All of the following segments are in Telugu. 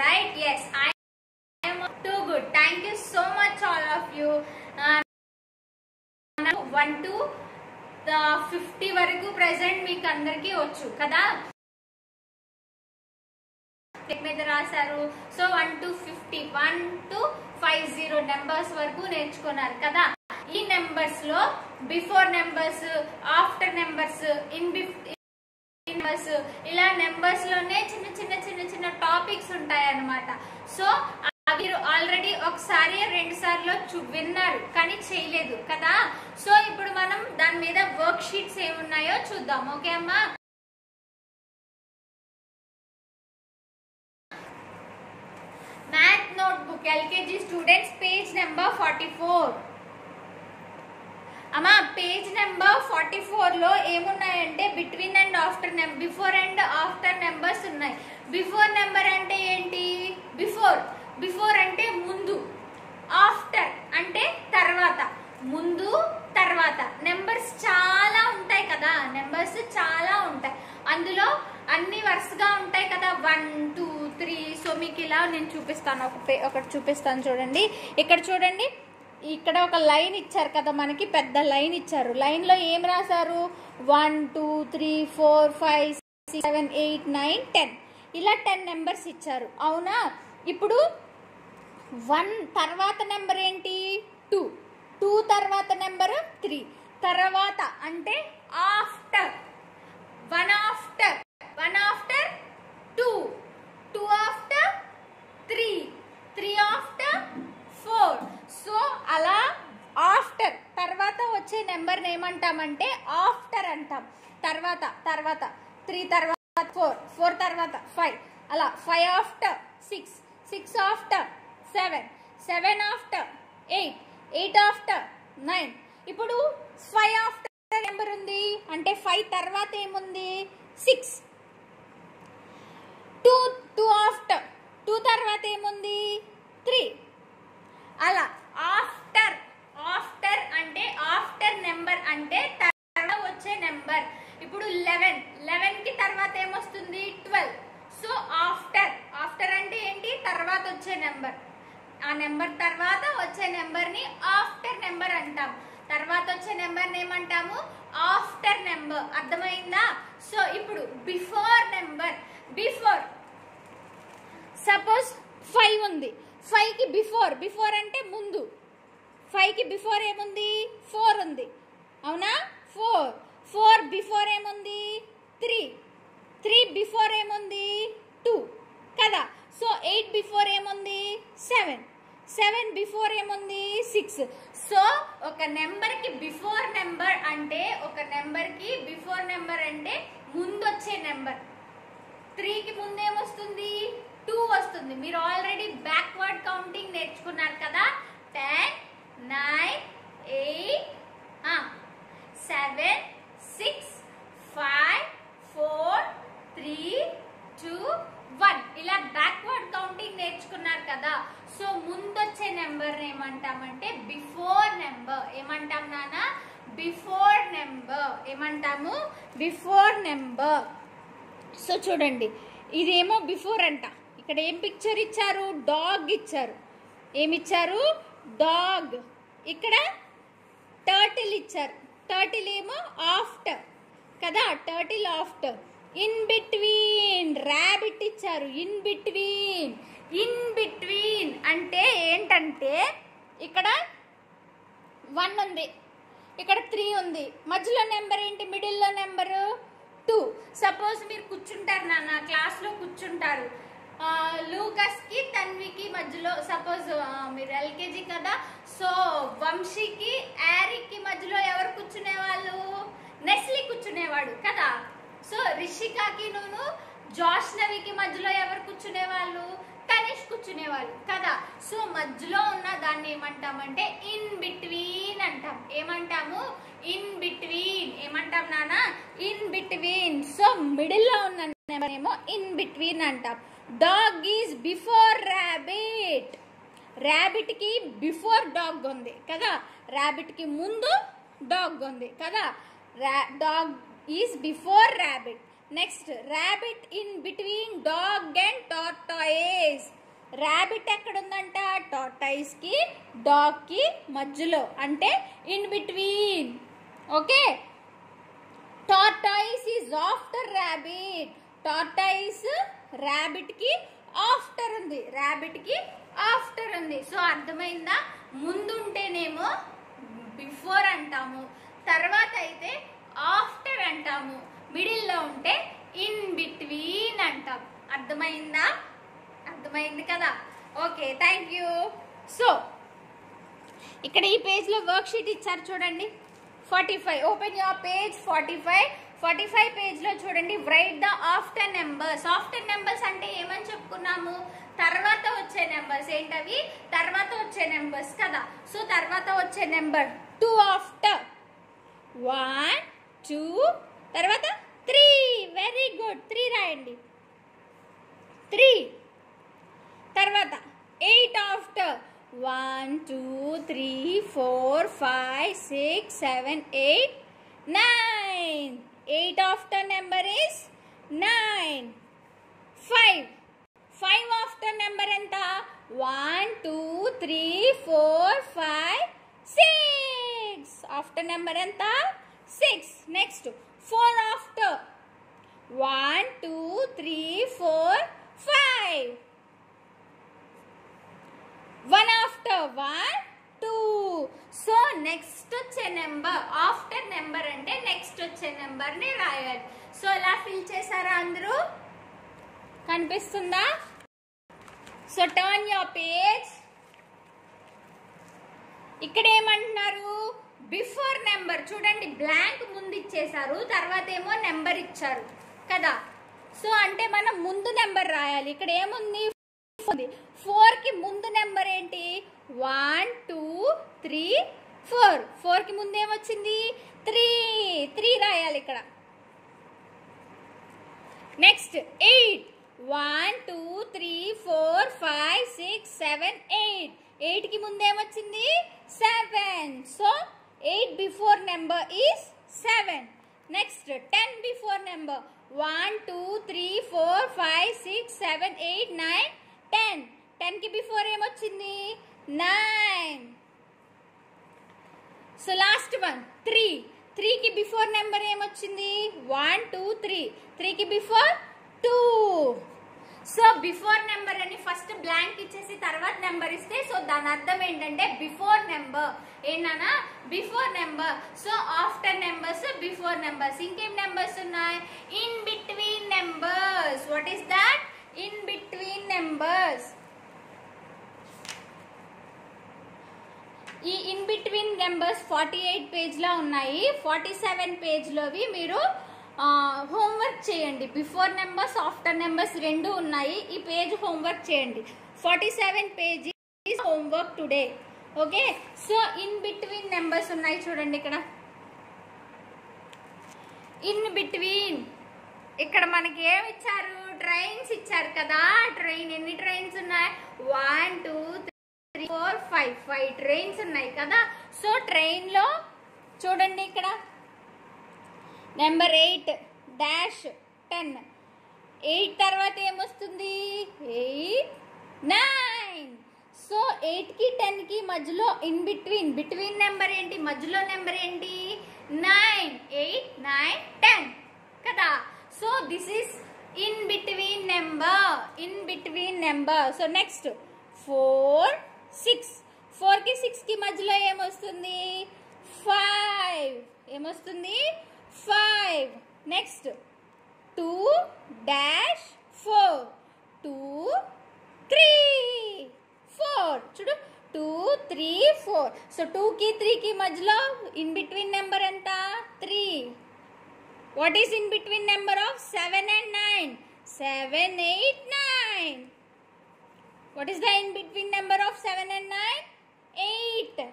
right? Yes, I am too good. Thank you so much, all of you. Um, uh, one the fifty వరకు ప్రెసెంట్ మీకు అందరికీ వచ్చు కదా మీద రాశారు so one to fifty one to five zero numbers వరకు నేర్చుకున్నారు కదా ఈ నెంబర్స్లో before numbers after numbers in బిఫ్ numbers ఇలా నెంబర్స్లోనే చిన్న చిన్న చిన్న చిన్న టాపిక్స్ ఉంటాయి అన్నమాట సో మీరు ఆల్రెడీ ఒకసారి రెండు సార్లు చూ- విన్నారు కానీ చేయలేదు కదా? సో ఇప్పుడు మనం దాని మీద వర్క్ షీట్స్ ఏమున్నాయో చూద్దాం ఓకే అమ్మా? Math notebook LKG students page number forty four అమ్మా పేజ్ నెంబర్ ఫార్టీ ఫోర్లో ఏమున్నాయంటే between and after number before and after numbers ఉన్నాయి. బిఫోర్ నెంబర్ అంటే ఏంటి? బిఫోర్. బిఫోర్ అంటే ముందు. ఆఫ్టర్ అంటే తర్వాత. ముందు తర్వాత. నెంబర్స్ చాలా ఉంటాయి కదా. నెంబర్స్ చాలా ఉంటాయి. అందులో అన్ని వరుసగా ఉంటాయి కదా. One two three. సో మీకు ఇలా నేను చూపిస్తాను. ఒక ఒకటి చూపిస్తాను చూడండి. ఇక్కడ చూడండి. ఇక్కడ ఒక లైన్ ఇచ్చారు కదా మనకి. పెద్ద లైన్ ఇచ్చారు. లైన్లో ఏం రాశారు? One two three four five six seven eight nine ten. ఇలా టెన్ నెంబర్స్ ఇచ్చారు. అవునా? ఇప్పుడు వన్ తర్వాత నెంబర్ ఏంటి? టూ. టూ తర్వాత నెంబర్ త్రీ. తర్వాత అంటే after. One after. One after two. Two after three. Three after four. So అలా ఆఫ్టర్ తర్వాత వచ్చే నెంబర్ని ఏమంటామంటే ఆఫ్టర్ అంటాం. తర్వాత తర్వాత త్రీ తర్వాత ఫోర్ ఫోర్ తర్వాత ఫైవ్. అలా five after six six after seven seven after eight eight after nine. ఇప్పుడు ఫైవ్ ఆఫ్టర్ నెంబర్ ఉంది అంటే ఫైవ్ తర్వాత ఏముంది? Six. Two two after two తర్వాత ఏముంది? త్రీ. అలా ఆఫ్టర్ ఆఫ్టర్ అంటే ఆఫ్టర్ నెంబర్ అంటే తర్వాత వచ్చే నెంబర్. ఇప్పుడు లెవెన్. లెవెన్కి తర్వాత ఏమొస్తుంది? ట్వెల్వ్. So after. ఆఫ్టర్ అంటే ఏంటి? తర్వాత వచ్చే నెంబర్. ఆ నెంబర్ తర్వాత వచ్చే నెంబర్ని ఆఫ్టర్ నెంబర్ అంటాం. తర్వాత వచ్చే నెంబర్ ఏమంటాము? After number. అర్థమైందా? సో ఇప్పుడు before number. Before. Suppose five ఉంది. ఫైవ్కి బిఫోర్. బిఫోర్ అంటే ముందు. ఫైవ్కి బిఫోర్ ఏముంది? ఫోర్ ఉంది. అవునా? ఫోర్. ఫోర్ బిఫోర్ ఏముంది? త్రీ. త్రీ బిఫోర్ ఏముంది? టూ. కదా? సో ఎయిట్ బిఫోర్ ఏముంది? సెవెన్. సెవెన్ బిఫోర్ ఏముంది? సిక్స్. సో ఒక నెంబర్కి బిఫోర్ నెంబర్ అంటే ఒక నెంబర్కి బిఫోర్ నెంబర్ అంటే ముందు వచ్చే నెంబర్. త్రీకి ముందేమొస్తుంది టూ వస్తుంది. మీరు ఆల్రెడీ బ్యాక్వర్డ్ కౌంటింగ్ నేర్చుకున్నారు కదా? Ten nine eight seven six five four three two one ఇలా బ్యాక్వర్డ్ కౌంటింగ్ నేర్చుకున్నారు కదా. సో ముందొచ్చే నెంబర్ ఏమంటామంటే బిఫోర్ నెంబర్ ఏమంటాం నాన్న? బిఫోర్ నెంబర్ ఏమంటాము? బిఫోర్ నెంబర్ సో చూడండి. ఇదేమో బిఫోర్ అంట. ఇక్కడ ఏం పిక్చర్ ఇచ్చారు? డాగ్ ఇచ్చారు. ఏమి ఇచ్చారు డాగ్. ఇక్కడ టర్టిల్ ఇచ్చారు. టర్టిల్ ఏమో ఆఫ్టర్. కదా turtle after. In between. Rabbit ఇచ్చారు. In between. ఇన్ బిట్వీన్ అంటే ఏంటంటే ఇక్కడ వన్ ఉంది. ఇక్కడ త్రీ ఉంది. మధ్యలో నెంబర్ ఏంటి? మిడిల్లో నెంబరు టూ. సపోజ్ మీరు కూర్చుంటారు నాన్న క్లాస్లో కూర్చుంటారు. లూకస్కి తన్వికి మధ్యలో సపోజ్ మీరు ఎల్కేజీ కదా సో వంశీకి యారీకి మధ్యలో ఎవరు కూర్చునేవాళ్ళు? నెస్లీ కూర్చునేవాడు కదా. సో రిషికాకి నువ్వు జాష్నవికి మధ్యలో ఎవరు కూర్చునేవాళ్ళు? తనిష్ కూర్చునేవాళ్ళు కదా. సో మధ్యలో ఉన్న దాన్ని ఏమంటామంటే ఇన్ బిట్వీన్ అంటాం. ఏమంటాము? ఇన్ బిట్వీన్ ఏమంటాం నాన్న? ఇన్ బిట్వీన్ సో మిడిల్లో ఉన్న ఏమో ఇన్ బిట్వీన్ అంటాం. డాగ్ ఈజ్ బిఫోర్ ర్యాబిట్ ర్యాబిట్కి బిఫోర్ డాగ్ ఉంది కదా? ర్యాబిట్కి ముందు డాగ్ ఉంది కదా? Dog is before rabbit next rabbit in between dog and tortoise rabbit ఎక్కడ ఉందంట టార్టాయిస్కి మధ్యలో అంటే in between okay? Tortoise is after rabbit tortoise ర్యాబిట్కి after ఉంది. ర్యాబిట్కి ఆఫ్టర్ ఉంది. సో అర్థమైందా? ముందుంటేనేమో బిఫోర్ అంటాము. తర్వాత అయితే ఆఫ్టర్ అంటాము. మిడిల్లో ఉంటే ఇన్ బిట్వీన్ అంటాం. అర్థమైందా? అర్థమైంది కదా? ఓకే థ్యాంక్ యూ సో ఇక్కడ ఈ పేజ్లో వర్క్షీట్ ఇచ్చారు చూడండి. Forty five open your page forty five forty five పేజ్లో చూడండి write the after numbers after numbers అంటే ఏమని చెప్పుకున్నాము? తర్వాత వచ్చే నెంబర్స్ ఏంటవి? తర్వాత వచ్చే నెంబర్స్ కదా. సో తర్వాత వచ్చే number two after one two తర్వాత త్రీ వెరీ గుడ్ త్రీ రాయండి. త్రీ తర్వాత eight after one two three four five six seven eight nine 8 of the number is 9. 5. 5 of the number enta 1, 2, 3, 4, 5, 6. Of the number enta 6. Next 4 after 1, 2, 3, 4, 5. 1 after 1. Next వచ్చే నెంబర్ ఆఫ్టర్ నెంబర్ అంటే నెక్స్ట్ వచ్చే నెంబర్ని రాయాలి. సో ఎలా ఫిల్ చేశారా అందరూ? కనిపిస్తుందా? సో టర్న్ యువర్ పేజ్ ఇక్కడ ఏమంటున్నారు? బిఫోర్ నెంబర్ చూడండి బ్లాంక్ ముందు ఇచ్చేశారు తర్వాత ఏమో నెంబర్ ఇచ్చారు కదా? సో అంటే మనం ముందు నెంబర్ రాయాలి. ఇక్కడ ఏముంది? ఫోర్కి ఫోర్కి ముందు నెంబర్ ఏంటి? One two three four. ఫోర్కి ముందు ఏమొచ్చింది? త్రీ. త్రీ రాయాలి ఇక్కడ. Next eight. One two three four five six seven eight. ఎయిట్కి ముందు ఏమొచ్చింది? Seven. So eight before number is seven. Next ten before number. One two three four five six seven eight nine ten. టెన్కి బిఫోర్ ఏమొచ్చింది? Nine. So last one three త్రీకి బిఫోర్ నెంబర్ ఏమొచ్చింది? వన్ టూ త్రీ త్రీకి before two so before number అని ఫస్ట్ బ్లాంక్ ఇచ్చేసి తర్వాత నెంబర్ ఇస్తే సో దాని అర్థం ఏంటంటే బిఫోర్ నెంబర్ ఏంటన్నా? Before number so after numbers before numbers ఇంకేం నెంబర్స్ ఉన్నాయి? In bit numbers what is that in between numbers ఈ in between numbers forty eight పేజ్లో ఉన్నాయి. ఫార్టీ సెవెన్ పేజ్లోవి మీరు హోంవర్క్ చేయండి. బిఫోర్ నెంబర్స్ ఆఫ్టర్ నెంబర్స్ రెండు ఉన్నాయి. ఈ పేజ్ హోంవర్క్ చేయండి. Forty seven page homework today. Okay? So in between numbers ఉన్నాయి చూడండి ఇక్కడ. In between. ఇక్కడ మనకి ఏమి ఇచ్చారు? ట్రైన్స్ ఇచ్చారు కదా. ట్రైన్ ఎన్ని ట్రైన్స్ ఉన్నాయి? One two three four five five trains ఉన్నాయి కదా. సో ట్రైన్లో చూడండి ఇక్కడ. Number eight dash ten eight తర్వాత ఏమొస్తుంది? ఎయిట్ నైన్ సో ఎయిట్కి టెన్కి మధ్యలో ఇన్ బిట్వీన్ బిట్వీన్ నెంబర్ ఏంటి? మధ్యలో నెంబర్ ఏంటి? నైన్ ఎయిట్ నైన్ టెన్ కదా? So this is in between number in between number so next four six. ఫోర్కి సిక్స్కి మధ్యలో ఏమొస్తుంది? ఫైవ్ ఏమొస్తుంది? Five next two dash four two three four చూడు. టూ త్రీ ఫోర్ సో టూకి త్రీకి మధ్యలో ఇన్ బిట్వీన్ నెంబర్ ఎంత? Three what is in between number of seven and nine seven eight nine What is the in between number of 7 and 9? 8.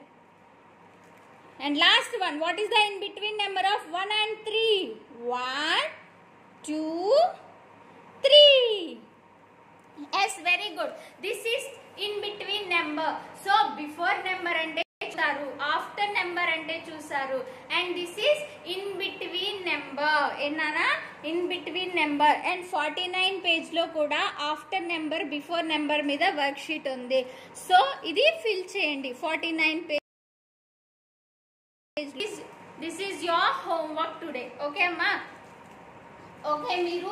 And last one, what is the in between number of 1 and 3? 1, 2, 3. Yes, very good. This is in between number. So, before number and చూసారు ఆఫ్టర్ నెంబర్ అంటే చూసారు and this is in between number ఏనానా in between number and forty nine పేజ్లో కూడా ఆఫ్టర్ నెంబర్ బిఫోర్ నెంబర్ మీద వర్క్ షీట్ ఉంది. సో ఇది ఫిల్ చేయండి. Forty nine page this is your homework today okay అమ్మా? ఓకే మీరు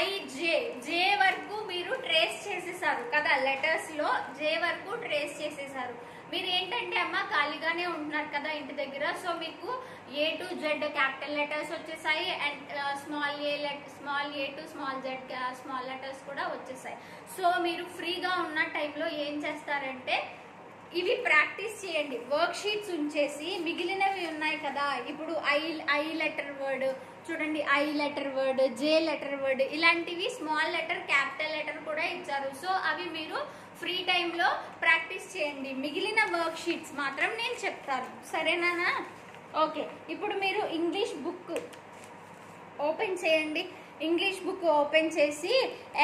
ఐ జే జే వరకు మీరు ట్రేస్ చేసేసారు కదా? లెటర్స్లో జే వరకు ట్రేస్ చేసేసారు. మీరు ఏంటంటే అమ్మ ఖాళీగానే ఉంటున్నారు కదా ఇంటి దగ్గర. సో మీకు A to Z capital letters వచ్చేసాయి and small A let small A to small Z small letters కూడా వచ్చేసాయి. సో మీరు ఫ్రీగా ఉన్న టైంలో ఏం చేస్తారంటే ఇవి ప్రాక్టీస్ చేయండి. వర్క్ షీట్స్ ఉంచేసి మిగిలినవి ఉన్నాయి కదా. ఇప్పుడు ఐ ఐ లెటర్ వర్డ్ చూడండి I letter word J letter word ఇలాంటివి స్మాల్ లెటర్ క్యాపిటల్ లెటర్ కూడా ఇచ్చారు. సో అవి మీరు ఫ్రీ టైంలో ప్రాక్టీస్ చేయండి. మిగిలిన వర్క్ షీట్స్ మాత్రం నేను చెప్తాను. సరేనా? ఓకే. ఇప్పుడు మీరు ఇంగ్లీష్ బుక్ ఓపెన్ చేయండి. ఇంగ్లీష్ బుక్ ఓపెన్ చేసి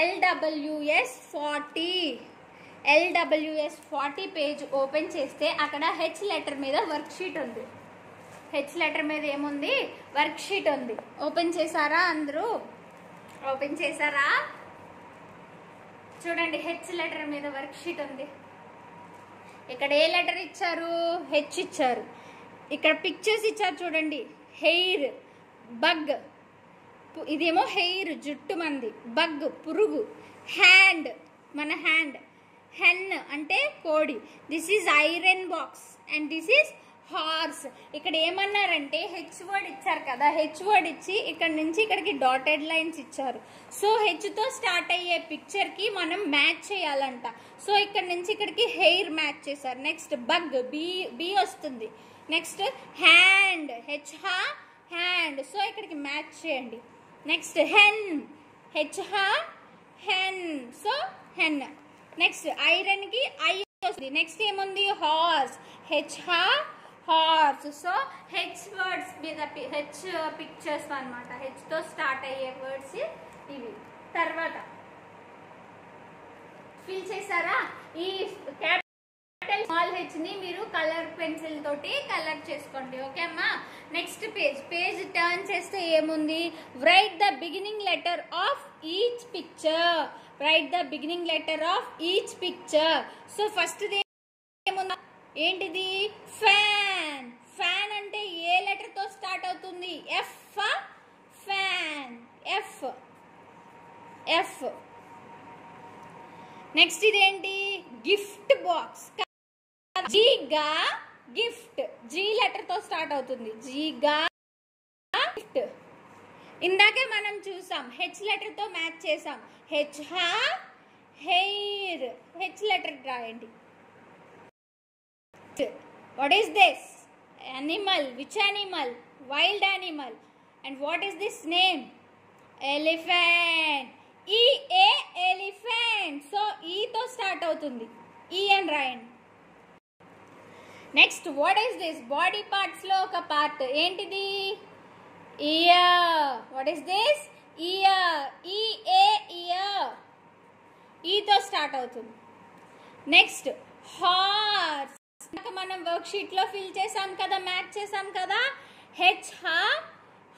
LWS forty LWS forty page open చేస్తే అక్కడ హెచ్ లెటర్ మీద వర్క్ షీట్ ఉంది. హెచ్ లెటర్ మీద ఏముంది? వర్క్ షీట్ ఉంది. ఓపెన్ చేశారా అందరూ? ఓపెన్ చేశారా? చూడండి హెచ్ లెటర్ మీద వర్క్ షీట్ ఉంది. ఇక్కడ ఏ లెటర్ ఇచ్చారు? హెచ్ ఇచ్చారు. ఇక్కడ పిక్చర్స్ ఇచ్చారు చూడండి. హెయిర్ బగ్ ఇదేమో హెయిర్ జుట్టు మంది. బగ్ పురుగు. హ్యాండ్ మన హ్యాండ్ హెన్ అంటే కోడి. This is iron box and this is horse. ఇక్కడ ఏమన్నారంటే హెచ్ వర్డ్ ఇచ్చారు కదా హెచ్ వర్డ్ ఇచ్చి ఇక్కడ నుంచి ఇక్కడికి డాటెడ్ లైన్స్ ఇచ్చారు. సో హెచ్తో స్టార్ట్ అయ్యే పిక్చర్కి మనం మ్యాచ్ చేయాలంట. సో ఇక్కడ నుంచి ఇక్కడికి హెయిర్ మ్యాచ్ చేశారు. నెక్స్ట్ బగ్ బి బీ వస్తుంది. Next hand H ha hand so ఇక్కడికి మ్యాచ్ చేయండి. Next hen H ha hen so hen next ఐరన్కి I వస్తుంది. నెక్స్ట్ ఏముంది? Horse H ha horse so H words మీద హెచ్ పిక్చర్స్ అనమాట హెచ్తో స్టార్ట్ అయ్యే వర్డ్స్ ఇవి. తర్వాత ఫిల్ చేశారా? ఈ క్యాపిటల్ స్మాల్ హెచ్ని మీరు కలర్ పెన్సిల్ తోటి కలర్ చేసుకోండి. ఓకే అమ్మా? నెక్స్ట్ పేజ్ పేజ్ టర్న్ చేస్తే ఏముంది? Write the beginning letter of each picture write the beginning letter of each picture so first ఏముందా? ఏంటిది? ఫ్యాన్ అంటే ఏ లెటర్తో స్టార్ట్ అవుతుంది? F fan F F next ఇదేంటి? గిఫ్ట్ బాక్స్ జీగా గిఫ్ట్ జీ లెటర్తో స్టార్ట్ అవుతుంది. జీగా గిఫ్ట్ ఇందాకే మనం చూసాం. హెచ్ లెటర్తో మ్యాచ్ చేసాం. H ha hair H letter రాయండి what is this animal which animal? Wild animal. And what is this name? Elephant. E a elephant. So e తో స్టార్ట్ అవుతుంది. E అని రాయండి next what is this body పార్ట్స్లో ఒక పార్ట్ ఏంటిది? Ear what is this ear E A ear ఈతో స్టార్ట్ అవుతుంది. నెక్స్ట్ హార్స్ మనం వర్క్ షీట్లో ఫిల్ చేసాం కదా మ్యాచ్ చేసాం కదా H ha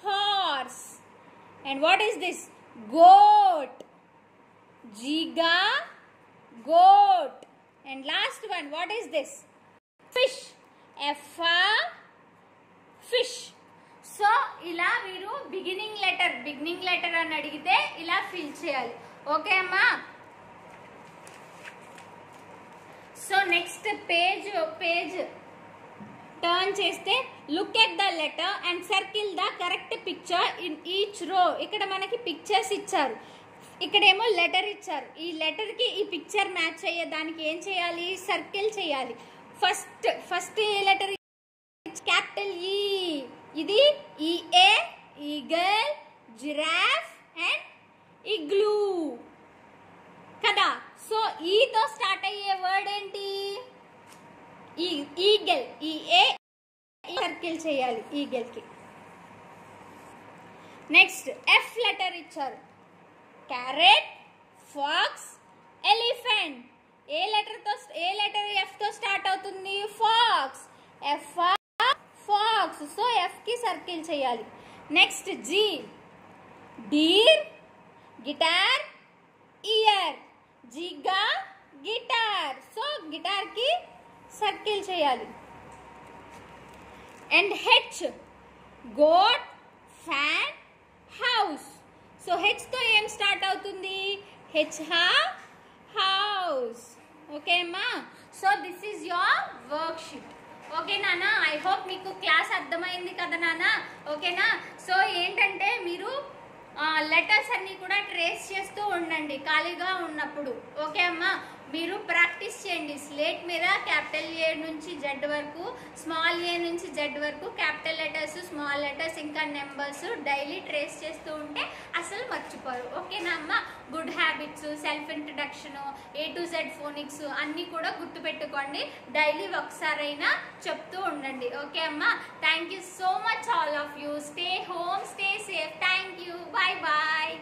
horse and what is this goat జిగా goat and last one what is this fish F fish so ఇలా మీరు బిగినింగ్ లెటర్ బిగినింగ్ లెటర్ అని అడిగితే ఇలా ఫిల్ చేయాలి. ఓకే అమ్మా so next page page turn చేస్తే look at the letter and circle the correct picture in each row ఇక్కడ మనకి పిక్చర్స్ ఇచ్చారు. ఇక్కడేమో లెటర్ ఇచ్చారు. ఈ లెటర్కి ఈ పిక్చర్ మ్యాచ్ అయ్యే దానికి ఏం చేయాలి? సర్కిల్ చేయాలి. ఫస్ట్ ఫస్ట్ ఏ లెటర్ క్యాపిటల్ ఈ ఇది ఈ ఏ ఈగల్ జిరాఫ్ అండ్ ఇగ్లూ ఈతో స్టార్ట్ అయ్యే వర్డ్ ఏంటి? ఈ ఈగల్ ఈ ఏ సర్కిల్ చేయాలి ఈగల్కి. నెక్స్ట్ ఎఫ్ లెటర్ ఇచ్చారు? Carrot fox elephant. ఏ లెటర్తో ఏ లెటర్ ఎఫ్తో స్టార్ట్ అవుతుంది? ఫాక్స్. F fox. సో ఎఫ్కి సర్కిల్ చేయాలి. Next G. డీర్ గిటార్ జిగా గిటార్. సో గిటార్కి సర్కిల్ చేయాలి. And H goat fan house. So హెచ్తో ఏం స్టార్ట్ అవుతుంది? హెచ్ హా హౌస్. ఓకే అమ్మా? So this is your worksheet. Okay నాన్న ఐ హోప్ మీకు క్లాస్ అర్థమైంది కదా నాన్న ఓకేనా? సో ఏంటంటే మీరు లెటర్స్ అన్నీ కూడా ట్రేస్ చేస్తూ ఉండండి ఖాళీగా ఉన్నప్పుడు. ఓకే అమ్మా? మీరు ప్రాక్టీస్ చేయండి. స్లేట్ మీద క్యాపిటల్ ఏ నుంచి జెడ్ వరకు స్మాల్ ఏ నుంచి జెడ్ వరకు క్యాపిటల్ లెటర్స్ స్మాల్ లెటర్స్ ఇంకా నెంబర్స్ డైలీ ట్రేస్ చేస్తూ ఉంటే అసలు మర్చిపోరు. ఓకేనా అమ్మా? Good habits self introduction A to Z phonics అన్నీ కూడా గుర్తుపెట్టుకోండి. డైలీ ఒకసారైనా చెప్తూ ఉండండి. ఓకే అమ్మా? Thank you so much all of you stay home stay safe thank you bye bye